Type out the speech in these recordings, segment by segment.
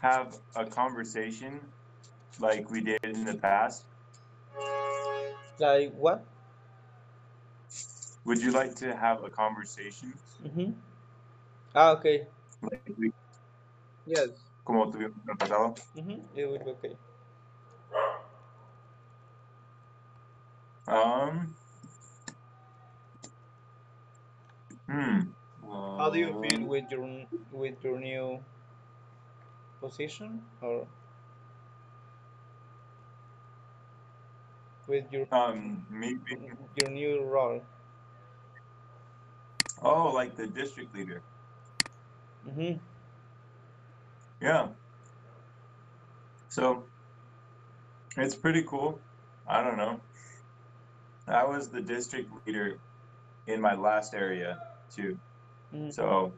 have a conversation like we did in the past? Like what? Would you like to have a conversation Mm-hmm. Ah, okay. like we, Yes. como tuvimos en el pasado? Mm-hmm. It would be okay. Um. Hmm. How do you feel Um, with your with your new position or with your Um. Being your new role? oh, like the district leader. Mm-hmm. Yeah. So it's pretty cool. I don't know. I was the district leader in my last area too. Mm-hmm. So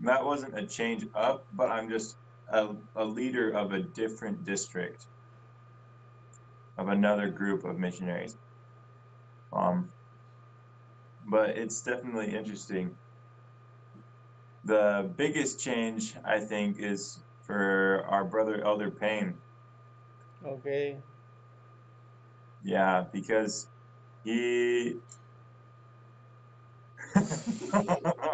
that wasn't a change up, but I'm just a, a leader of a different district of another group of missionaries. Um, but it's definitely interesting. The biggest change, I think, is for our brother Elder Payne. Okay. Yeah, because he.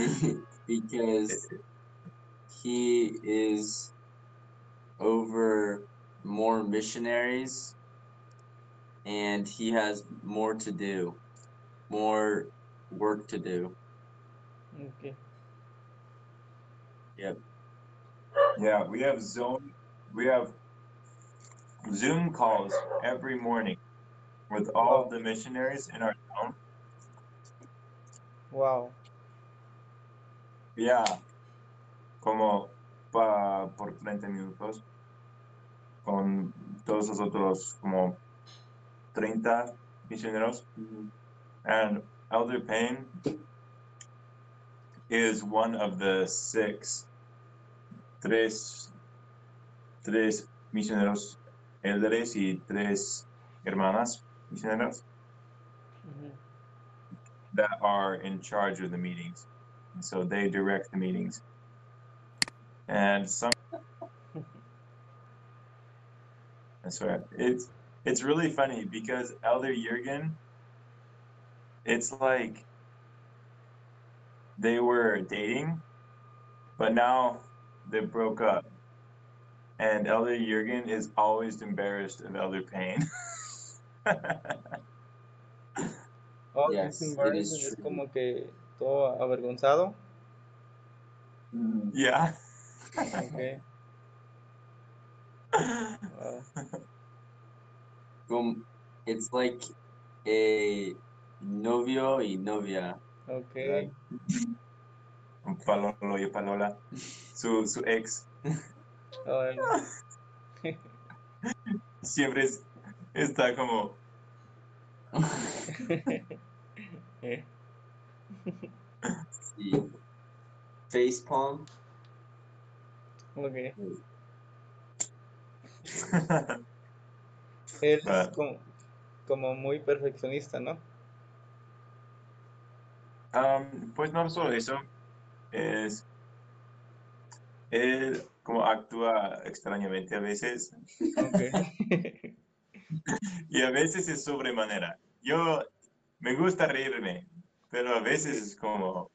because he is over more missionaries and he has more to do, more work to do. Okay. Yep. Yeah, we have Zoom. We have Zoom calls every morning with all of the missionaries in our town. Wow. Yeah, como pa, por 30 minutos con todos los otros como 30 misioneros. And Elder Payne is one of the six, tres, tres misioneros élderes y tres hermanas misioneras Mm-hmm. that are in charge of the meetings. And so they direct the meetings. And some That's right. It's it's really funny because Elder Jurgen, it's like they were dating, but now they broke up. And Elder Jurgen is always embarrassed of Elder Payne. Oh, Yes, it's it is embarrassing. Es true. como que todo avergonzado. yeah. Okay. Wow. Um, it's like a novio y novia. Okay. Palolo y Palola. Su, su ex Oh, siempre es- está como eh, Sí. Face palm. okay. Él es como, como muy perfeccionista, ¿no? Um, pues no solo eso, es él como actúa extrañamente a veces Okay. y a veces es sobremanera. Yo me gusta reírme, pero a veces es como,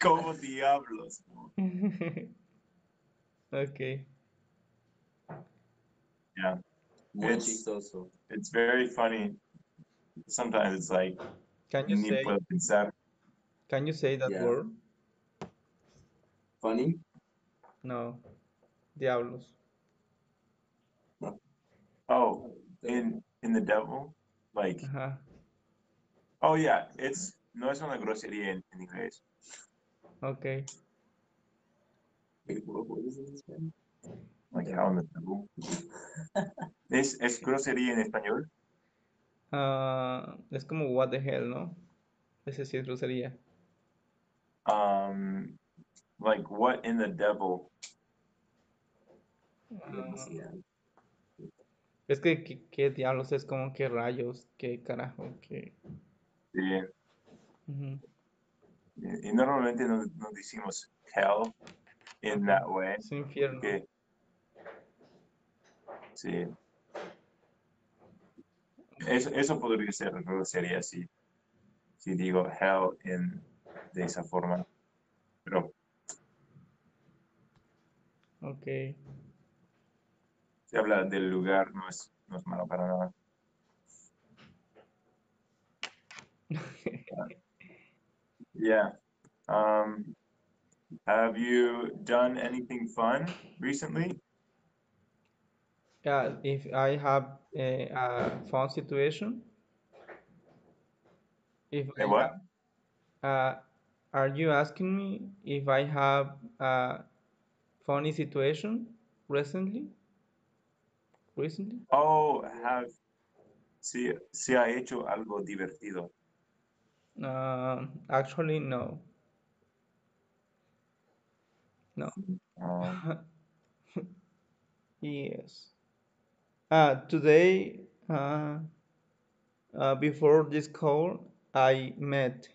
¿cómo diablos? Okay. Yeah, Muy It's- chistoso. it's very funny. Sometimes it's like, Can you ni say pensar. can you say that Yeah. word? Funny? No. Diablos. Oh, in in the devil, like, Ajá. Oh yeah, it's no es una grosería en, en inglés. Wait, what, what is? Like devil. ¿Es, es grosería en español? Ah, es como what the hell, ¿no? Ese sí es grosería. Um, like what in the devil? That. Es que, que- ¿qué diablos es como que rayos? ¿Qué carajo? Sí. Ujú. Y, y normalmente no, no decimos hell in that way. Es infierno. sí. Eso, eso podría ser grosería si, si digo hell en, de esa forma. Pero Ok. si habla del lugar, no es, no es malo para nada. Yeah. Um, have you done anything fun recently? Yeah, if I have a, a fun situation, if I what? have, uh, are you asking me if I have a funny situation recently? Recently? Oh, have si, si ha hecho algo divertido. Um, actually, no. No. Yes. Uh, today, uh, uh, before this call, I met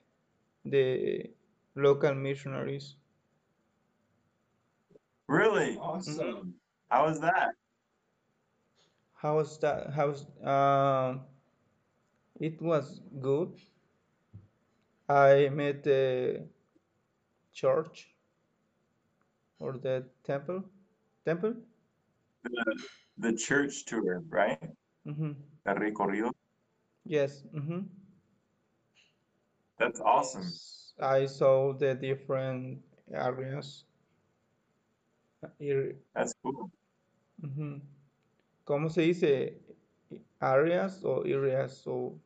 the local missionaries. really? Awesome. How was that? How's that? How's um? It was good. I met the church or the temple. Temple? The, the church tour, right? Mm-hmm. El recorrido. Yes. Mm-hmm. That's awesome. I saw the different areas. That's cool. ujú. ¿Cómo se dice? Areas o areas o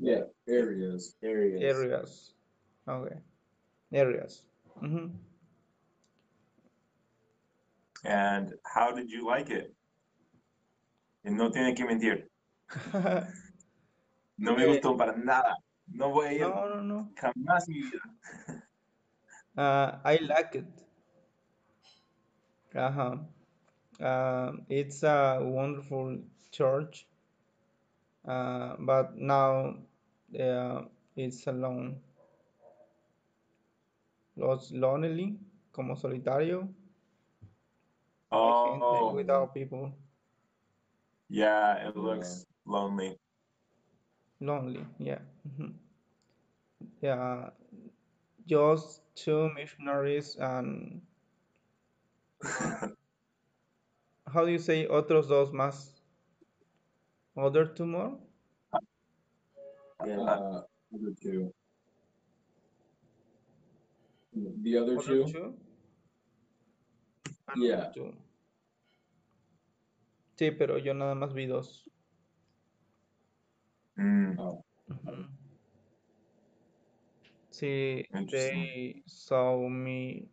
Yeah, areas, areas. areas. Okay. Areas. Ujú. And how did you like it? Y no tiene que mentir. No me Eh, gustó para nada. No voy a ir No, no, no. jamás mi vida. Uh, I like it. Uh-huh. Uh, it's a wonderful church, uh, but now uh, it's alone. Los lonely, como solitario, Oh, without people, yeah, it looks lonely. lonely, yeah. mhm. Yeah, just two missionaries and how do you say otros dos más? Other two more? Yeah, uh, other two. The other two? two? Ah, Yeah. two. Sí, pero yo nada más vi dos. Mm, Oh, Ujú. Sí, Interesting. they saw me.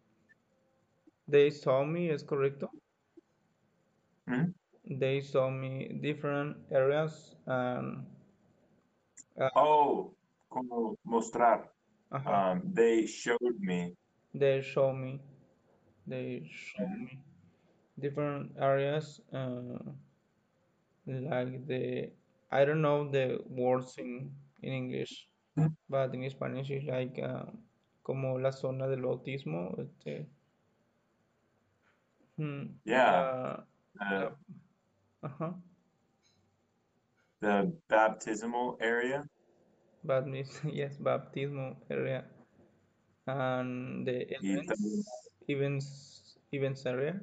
They saw me, ¿es correcto? Mhm. They saw me different areas and Oh, como mostrar. ajá, Um, they showed me. they show me. They show me different areas, uh, like the I don't know the words in in English, Mhm. but in Spanish it's like uh, como la zona del bautismo, este, hmm, Yeah, the, ajá, the baptismal area. Baptism, yes, baptismo area, and the events, events, events area.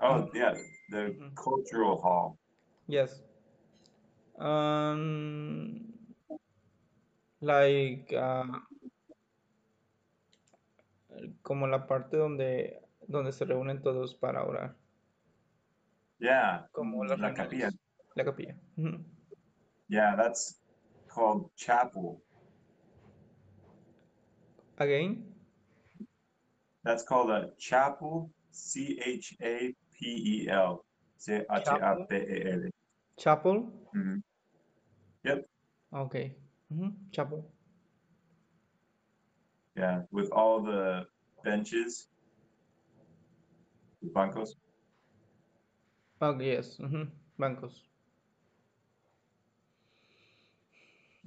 Oh, yeah, the Mhm. cultural hall. Yes. Um, like uh, como la parte donde donde se reúnen todos para orar, Yeah, como las la capilla. reuniones, la capilla. Ujú. Yeah, that's called chapel. Again, That's called a chapel. C H A P E L. C H A P E L. chapel. Mhm. Yep. Okay. Ujú, Chapel. Yeah, with all the benches, bancos. Okay, yes. ujú, Bancos.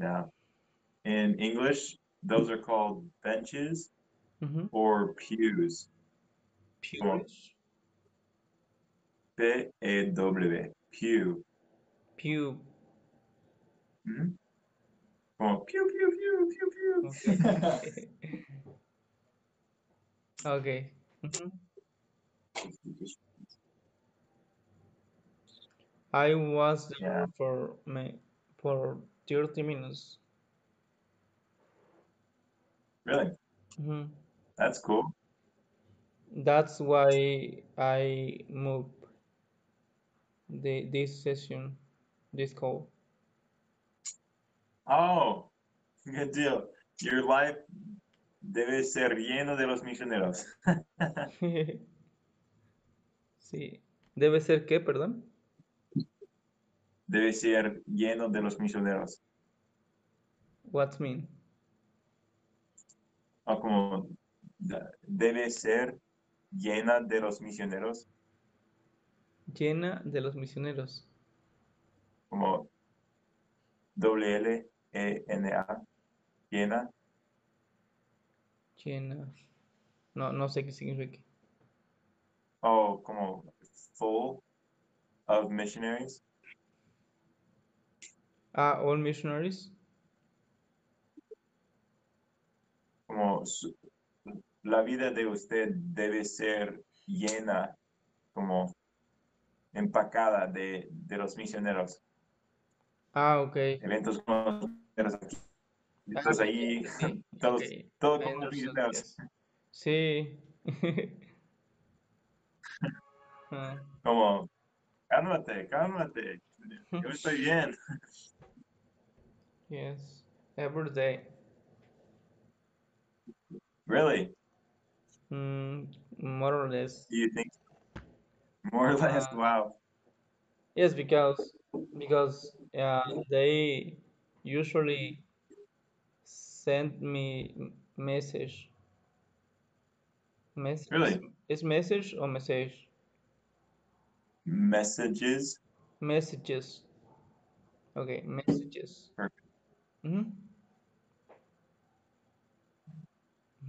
Yeah. in English, those are called benches Mhm. or pews. Pews. P-E-W, pew. Pew. Ujú. Como pew, pew, pew, pew, pew. Okay. Okay. Mhm. I was Yeah. for me for 30 minutes. Really? Mhm. That's cool. That's why I moved the this session, this call. Oh, good deal. Your life debe ser lleno de los misioneros. Sí. ¿Debe ser qué, perdón? Debe ser lleno de los misioneros. What's mean? O como da- debe ser llena de los misioneros. Llena de los misioneros. Como W-L-E-N-A. Llena. Llena. No, no sé qué significa. O como full of missionaries. Ah, all missionaries. Como su- la vida de usted debe ser llena, como empacada de, de los misioneros. Ah, ok. Eventos con los misioneros aquí. Estás Ah, ahí, ok, todos, ok. todo I con los understood, misioneros. Sí. Ah, Como, cálmate, cálmate. Yo estoy bien. Yes. Every day. Really? Mm, more or less. Do you think? More or less, Uh, wow. Yes, because because uh, they usually send me message. Message. Really? Is message or message? Messages. Messages. Okay, messages. Perfect. Mm-hmm.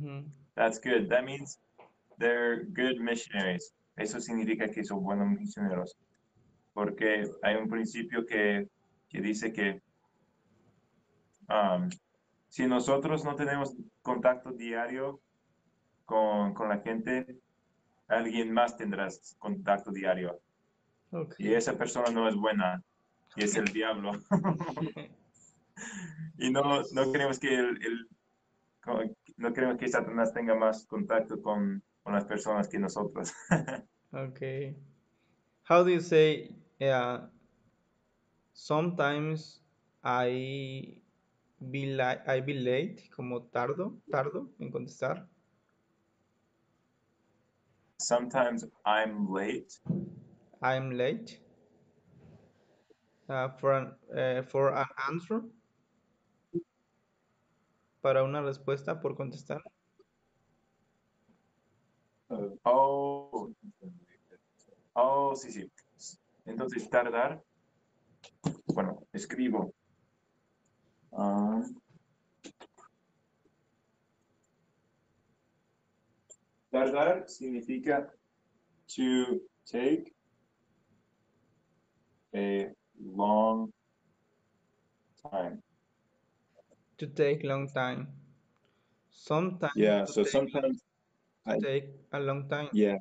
Mm-hmm. That's good. That means they're good missionaries. Eso significa que son buenos misioneros. Porque hay un principio que, que dice que um, si nosotros no tenemos contacto diario con, con la gente, alguien más tendrá contacto diario. Y Okay. esa persona no es buena. Y es el diablo. y no, no queremos que el, no queremos que Satanás tenga más contacto con, con las personas que nosotros. Okay. How do you say, uh, sometimes I be like I be late, como tardo, tardo en contestar. Sometimes I'm late. I'm late uh, for an uh, for an answer. Para una respuesta por contestar. Oh, oh, sí, sí. Entonces, tardar. Bueno, escribo. Ah, tardar significa to take a long time. To take long time. Sometimes Yeah, so take, sometimes I- take a long time. Yeah.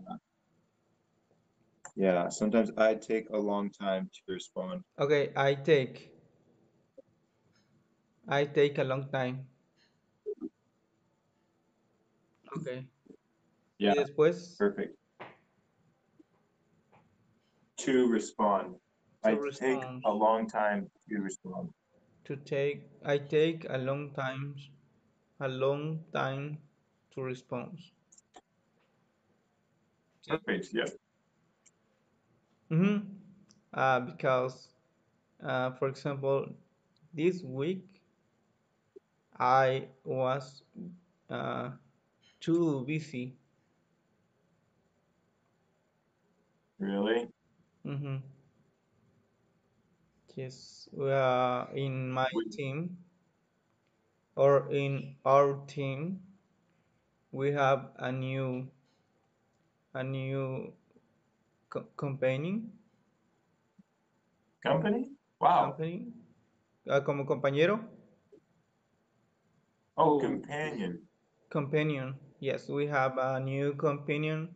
Yeah, sometimes I take a long time to respond. Okay, I take. I take a long time. Okay. Y Yeah, después, perfect. To respond. To I take a long time to respond. To take, I take a long time, a long time to respond. Perfect, yeah. Mm-hmm. Uh, because, uh, for example, this week I was uh, too busy. Really? Mm-hmm. Yes, uh, in my team, or in our team we have a new a new co- companion Company? Wow. company uh, como compañero Oh, companion. companion yes we have a new companion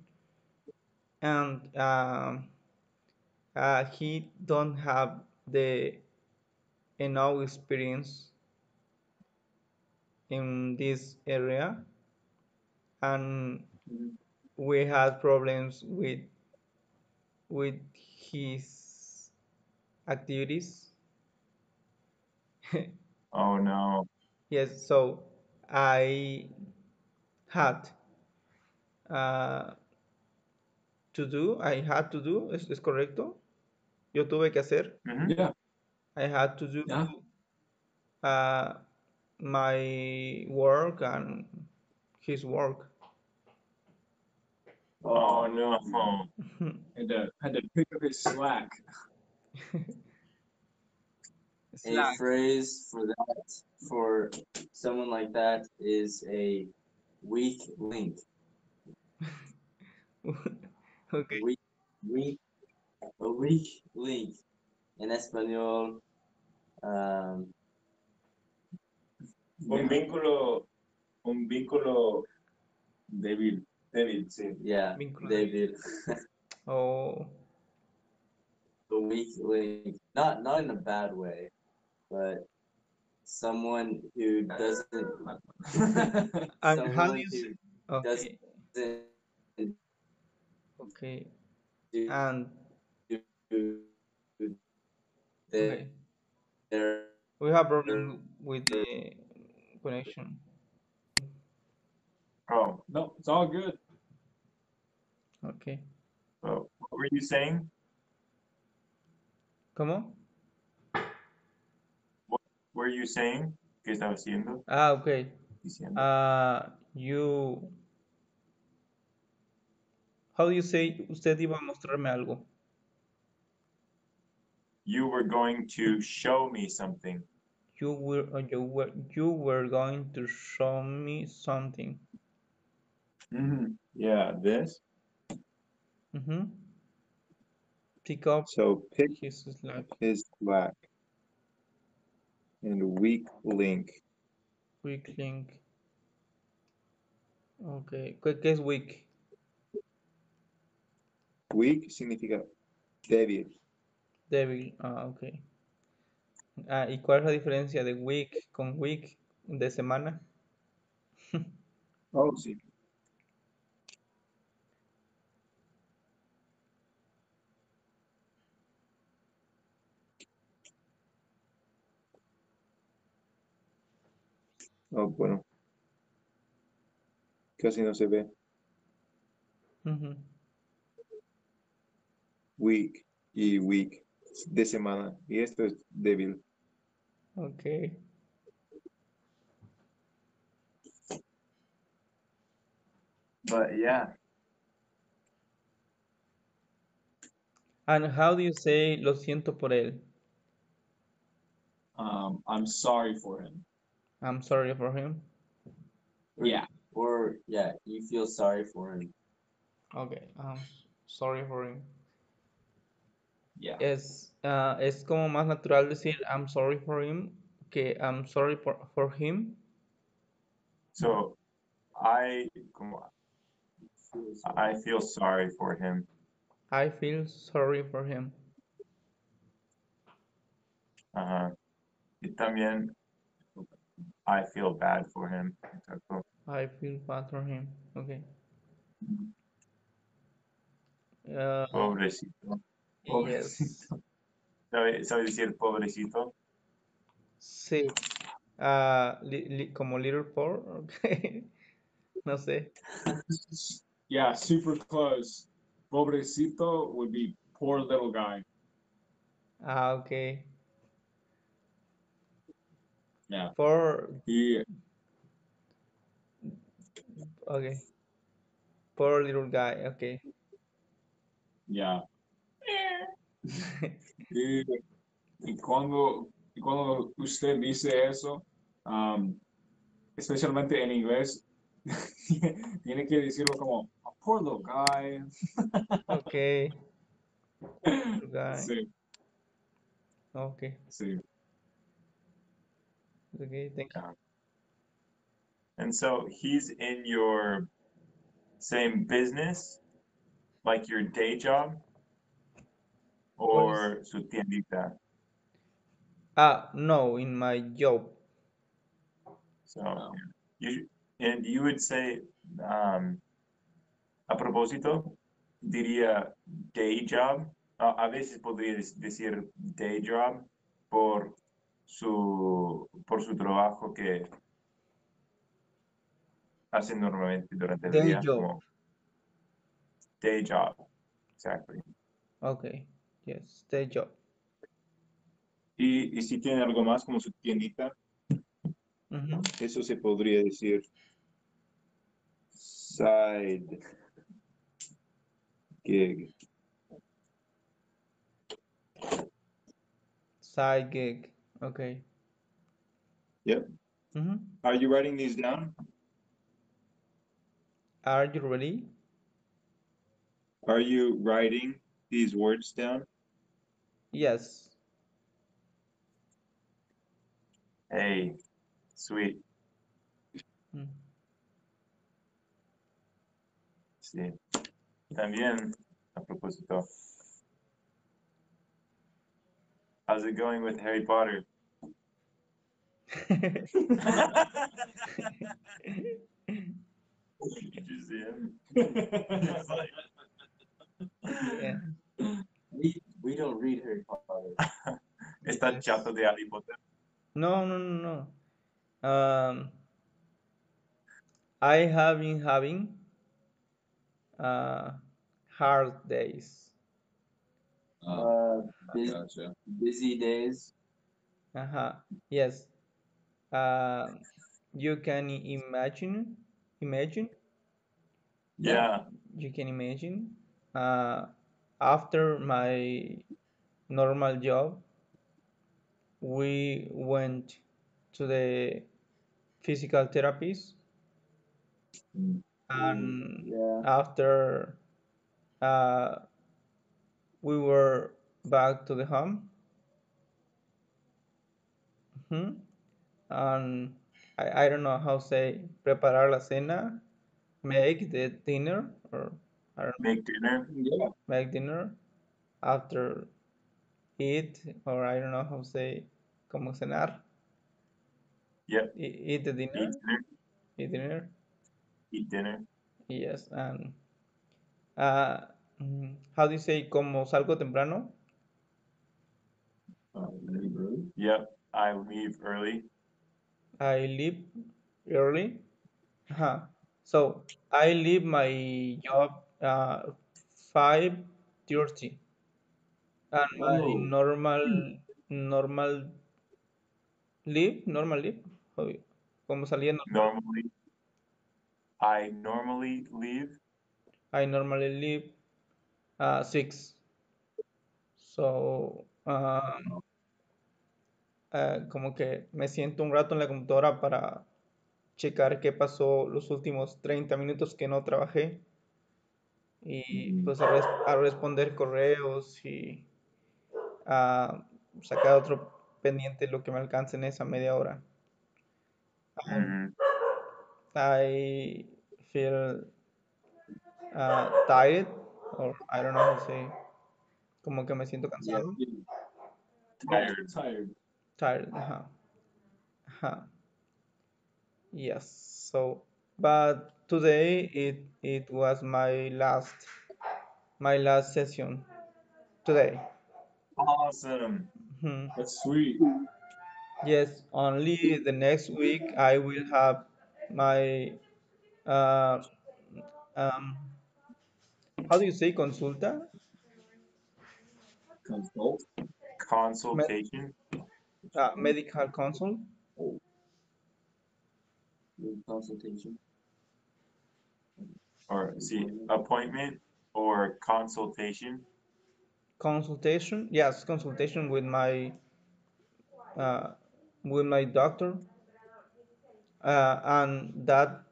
and um, uh, he don't have the enough experience in this area and we had problems with with his activities Oh no. yes so i had uh, to do i had to do es, es correcto yo tuve que hacer. Yeah. i had to do Yeah. uh, my work and his work Oh no. Had to had to pick up his slack. A phrase for that, for someone like that, is a weak link. okay Weak, weak, a weak link. En español, um, Un vínculo, un vínculo débil, débil, sí. yeah, Vínculo. David, oh a weak link. Not not in a bad way, but someone who doesn't. and how someone do you say who okay doesn't okay do and their, okay we have problem with the connection Oh, No, it's all good. okay so what were you saying? ¿cómo? Were you saying? ¿Qué estaba haciendo? ah okay Diciendo. uh, you how do you say usted iba a mostrarme algo You were going to show me something. you were uh, you were you were going to show me something Mm-hmm. Yeah, this. mm-hmm. pick up So pick his slack his slack and weak link. weak link okay ¿qué, qué es weak? Weak significa débil. Débil ah ok ah, ¿y cuál es la diferencia de week con week de semana? Oh, sí. Oh, bueno. Casi no se ve. Ujú. Weak y weak de semana. Y esto es débil. ok But yeah, and how do you say lo siento por él? Um, I'm sorry for him. I'm sorry for him Yeah. or yeah, you feel sorry for him. okay I'm sorry for him Yeah. es, ah, es como más natural decir I'm sorry for him que I'm sorry for, for him. so I, como- I feel sorry for him. I feel sorry for him. Ajá. Y también, I feel bad for him. Exacto. I feel bad for him. Okay. Uh, Pobrecito. Yes. ¿Sabe, sabe decir pobrecito? Sí. Ah, li- li- como little poor. Okay. No sé. Yeah, super close. Pobrecito would be poor little guy. Ah, okay. Yeah. Poor. He Okay. Poor little guy. Okay. yeah. Y, y cuando y cuando usted dice eso, um, especialmente en inglés, tiene que decirlo como a poor little guy. Okay. Poor guy. Sí, Okay. sí. Okay. Thank you. And so he's in your same business, like your day job, or su tiendita. Ah, no, in my job. So you and you would say, um, a propósito, diría day job. A a veces podría dec- decir day job por su por su trabajo que hacen normalmente durante el Day día. job. como day job. Exactly. Okay. Yes, day job. Y, y si tiene algo más como su tiendita, eso se podría decir side gig. Side gig. Okay. Yep. Mm-hmm. Are you writing these down? Are you ready? Are you writing these words down? Yes. Hey, sweet. Mm. Sí. También, a propósito. How's it going with Harry Potter? Did you see him? Yeah. We we don't read Harry Potter. Está chato de Harry Potter. No, no, no, no. Um, I have been having uh, hard days. Uh, busy, Gotcha. busy days. Uh-huh. Yes. Uh, you can imagine, imagine, Yeah. you can imagine. Uh, after my normal job, we went to the physical therapist and Yeah. after uh, we were back to the home Mhm. and I, I don't know how say preparar la cena make the dinner or I don't know, Make dinner. Yeah. make dinner after eat or I don't know how to say como cenar Yep. E- eat the dinner Eat dinner. eat dinner Eat dinner. yes and uh, how do you say como salgo temprano Uh, really? Yep. I leave early. I leave early. Uh-huh. So I leave my job uh five thirty, and my Oh. normal normal leave normal leave. Como salía normal. Normally, I normally leave. I normally leave uh six. So um, uh, como que me siento un rato en la computadora para checar qué pasó los últimos 30 minutos que no trabajé y pues a, res- a responder correos y a sacar otro pendiente lo que me alcance en esa media hora. I feel uh, tired or I don't know how to say como que me siento cansado. Tired. Tired. Tired, ajá. Ajá. Yes. So, but today it it was my last my last session today. Awesome. Mhm. That's sweet. Yes, only the next week I will have my uh um how do you say consulta? Consult. Consultation. Uh, medical consult. Consultation. Or see, appointment or consultation. Consultation. Yes, consultation with my uh with my doctor. uh, and that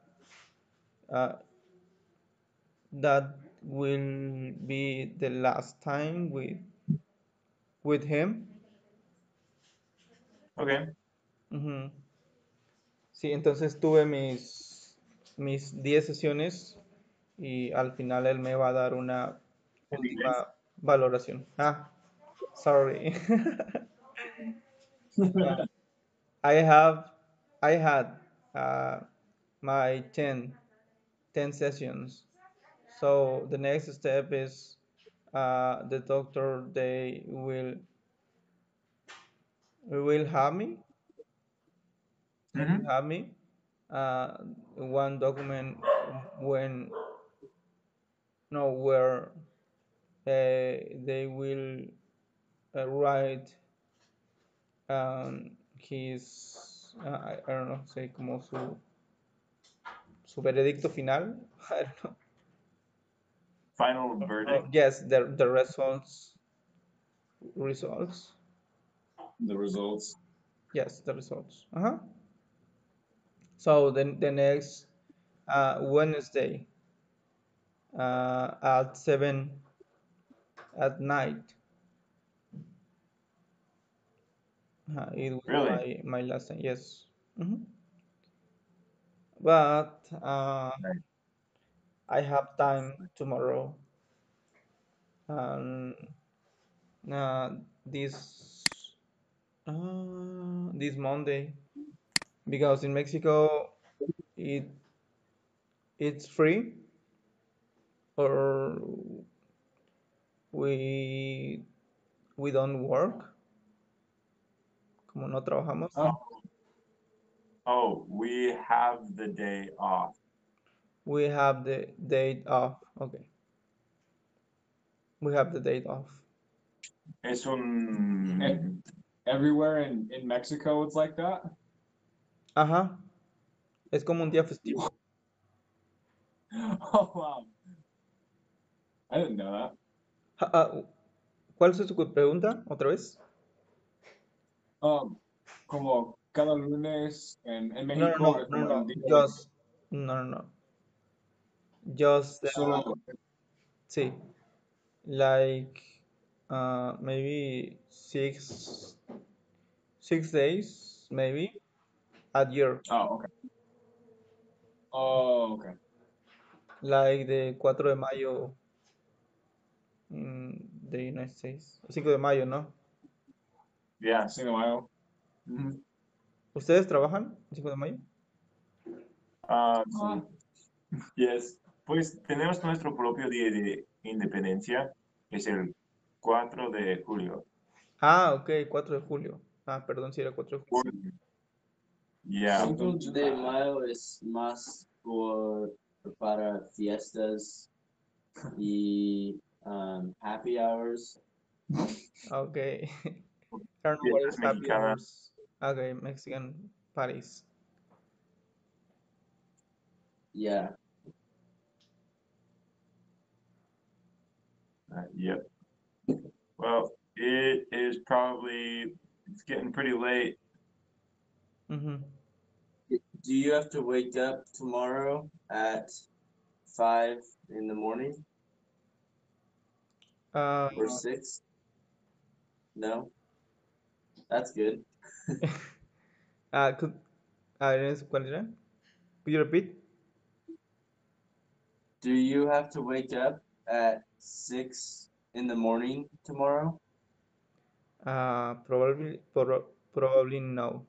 uh, that will be the last time with with him. Okay. Ujú. Sí, entonces tuve mis mis 10 sesiones y al final él me va a dar una última valoración. Ah, sorry. Uh, I have I had uh, my 10 10 sessions. So the next step is uh, the doctor they will will have me Mhm. have me uh, one document when no where uh, they will uh, write um, his uh, I, I don't know say como su su veredicto final I don't know Final Oh, verdict. yes the the results results The results. yes the results uh-huh so then the next uh, Wednesday uh, at 7 at night. Uh, it was Really? my, my last time yes. Hmm but uh, Right. I have time tomorrow. And uh, this uh, this Monday because in Mexico it it's free or we we don't work como no trabajamos Oh, Oh, we have the day off. we have the day off okay we have the date off Es un. everywhere in, in Mexico it's like that? ajá es como un día festivo Oh wow. I didn't know that. Ah, ¿cuál es su pregunta otra vez Um, como cada lunes en, en no no México no no no día de- just no no no just uh, solo sí like uh, maybe six six days maybe a year Oh, okay. Oh, okay. like the 4 de mayo in the United States 5 de mayo ¿no? Yeah. Cinco de Mayo. ¿ustedes trabajan el 5 de mayo? Ah, Ah. sí. Yes. Pues tenemos nuestro propio día de independencia. Es el 4 de julio. ah ok 4 de julio ah perdón si era 4 de julio Yeah. Cinco de Mayo es más por para fiestas y um, happy hours. Ah, ok I don't know what is Fiestas happy mexicanas. hours okay Mexican parties Yeah. Uh, yep. Well, it is probably it's getting pretty late. Mhm. Do you have to wake up tomorrow at five in the morning Ah, or six? No. That's good. ah, could, Ernest, ¿cuál era? Could you repeat? Do you have to wake up at six in the morning tomorrow? Uh, probably, pro- probably no.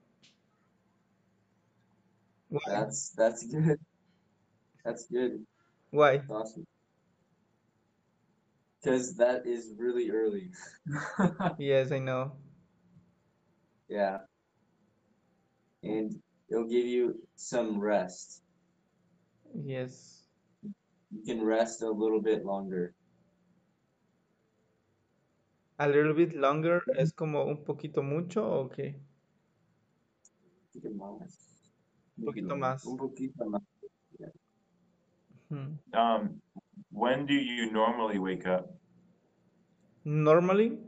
Why? That's that's good. That's good. Why? That's awesome. Because that is really early. Yes, I know. Yeah. And it'll give you some rest. Yes. You can rest a little bit longer. A little bit longer es como un poquito mucho o qué? Un poquito más. Un poquito más. Un poquito más. Hmm. Um, when do you normally wake up? Normally,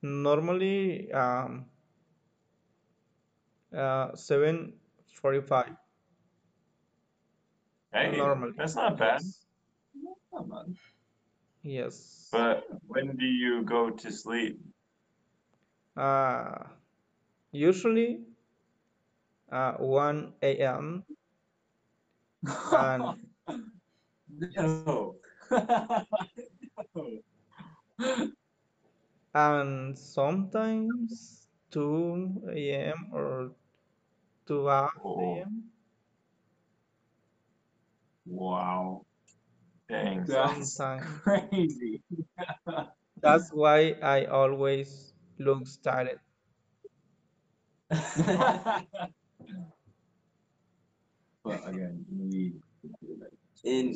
normally, um, uh, seven 45. Hey, Normally. that's not bad. Not bad. Yes. But when do you go to sleep? Uh, usually uh, 1 a.m. And- No. and sometimes 2 a.m. or 2 Oh. a.m. wow. Dang. That's Sometimes. crazy. That's why I always look tired. but again, we In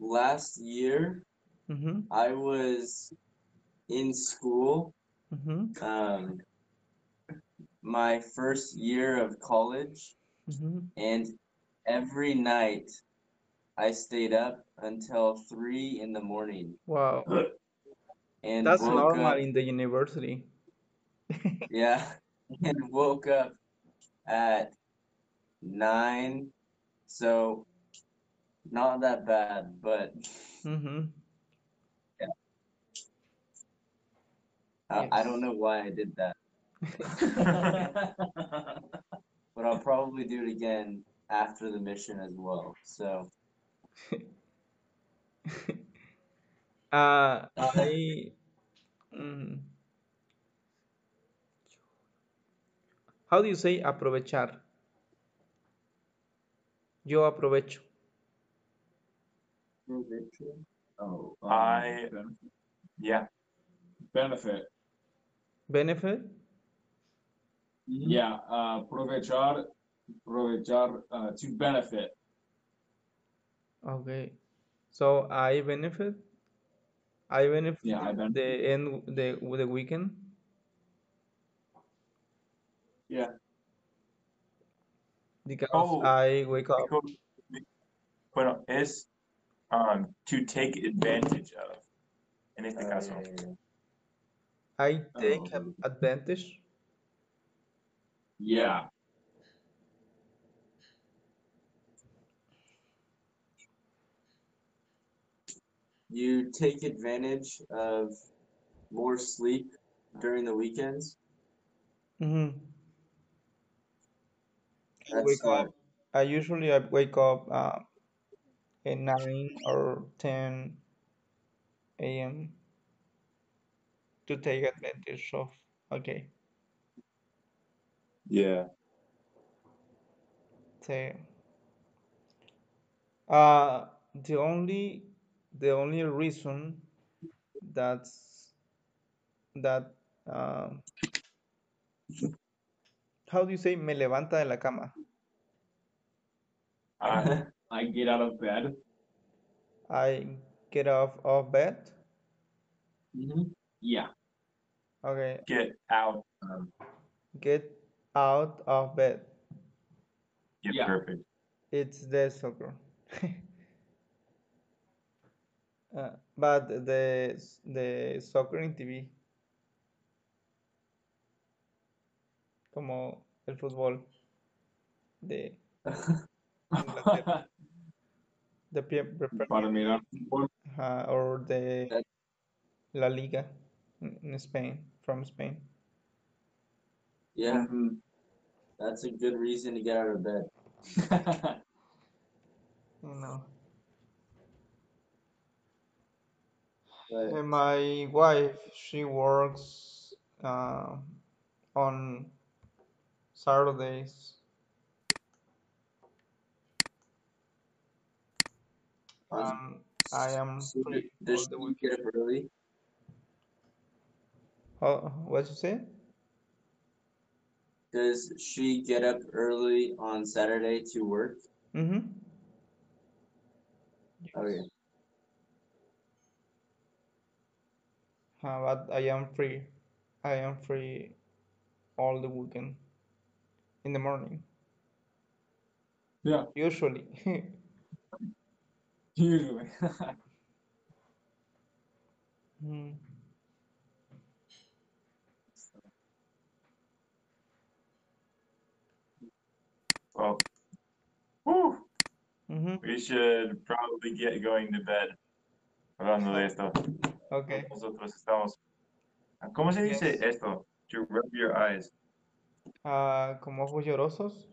last year, Mm-hmm. I was in school, Mm-hmm. um, my first year of college, Mm-hmm. and every night I stayed up until three in the morning Wow. and That's normal up. in the university. Yeah, and woke up at nine, so not that bad, but Mm-hmm. I, I Yes. don't know why I did that. but I'll probably do it again after the mission as well. So Uh, I. mm, how do you say aprovechar? Yo aprovecho. Oh, um, I- ben- Yeah. benefit. Benefit? Yeah, uh, aprovechar, aprovechar uh, to benefit. Okay. So I benefit. I benefit Yeah, I benefit. the end the the weekend. Yeah. Because Oh, I wake up. Because- Bueno, es um, to take advantage of. En este uh, caso. I take Oh, ad- advantage. Yeah. you take advantage of more sleep during the weekends. Mm-hmm. That's wake smart. up. I usually I wake up uh, at nine or ten a.m. to take advantage of. Okay. Yeah. So, uh, the only the only reason that's that um, how do you say me levanta de la cama? Uh, I get out of bed. I get off of bed. Mm-hmm. Yeah. Okay, get out. Um, get out of bed. get Yeah. perfect. It's the soccer. uh, but the the soccer in TV. Como el fútbol de Inglaterra, the Pre- Pre- Para Premier mirar League, fútbol. uh, or the La Liga in in Spain, from Spain. Yeah, that's a good reason to get out of bed. You know. But And my wife, she works uh, on Saturdays. Um, I am so free does the she week. get up early? Oh, what you say? Does she get up early on Saturday to work? Mm-hmm. Oh yeah. Uh, but I am free. I am free all the weekend in the morning. Yeah. Usually. Usually. Mm. Well, whew, we should probably get going to bed. Hablando de esto. Okay. Nosotros estamos. ¿Cómo se dice Yes. esto? To rub your eyes. Ah, como ojos llorosos.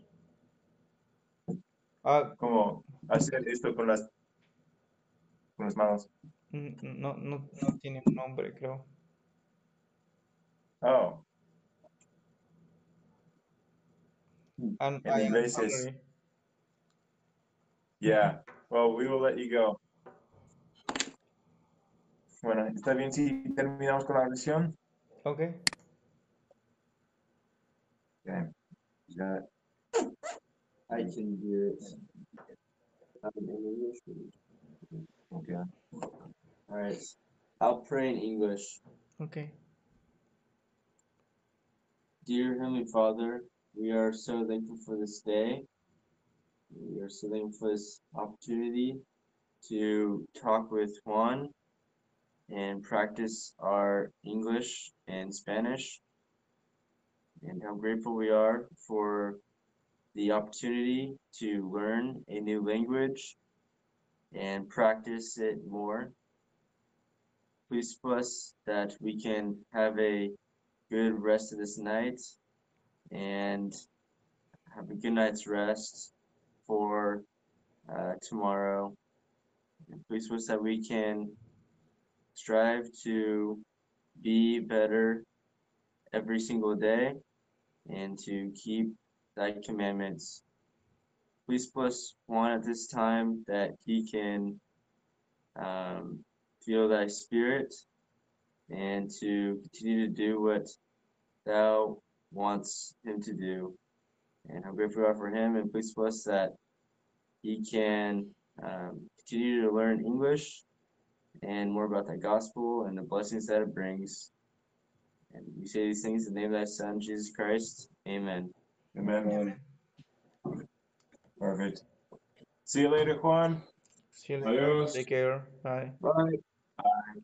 Ah, Como hacer esto con las, con las manos. no, no, no tiene un nombre, creo. Oh, And En I am inglés es- yeah. Well, we will let you go. Bueno, ¿está bien si terminamos con la lección? Okay. Okay. Ya. I can do it. Okay. All right. I'll pray in English. Okay. Dear Heavenly Father, we are so thankful for this day. We are so thankful for this opportunity to talk with Juan and practice our English and Spanish. And how grateful we are for the opportunity to learn a new language and practice it more. Please bless that we can have a good rest of this night and have a good night's rest for uh, tomorrow. And please wish that we can strive to be better every single day and to keep thy commandments. Please bless Juan at this time that he can um, feel thy spirit and to continue to do what thou wants him to do. And how grateful we are for him, and please bless that he can um, continue to learn English and more about the gospel and the blessings that it brings. And we say these things in the name of thy Son, Jesus Christ. Amen. Amen. Amen. Perfect. See you later, Juan. See you later. Adios. Take care. Bye. Bye.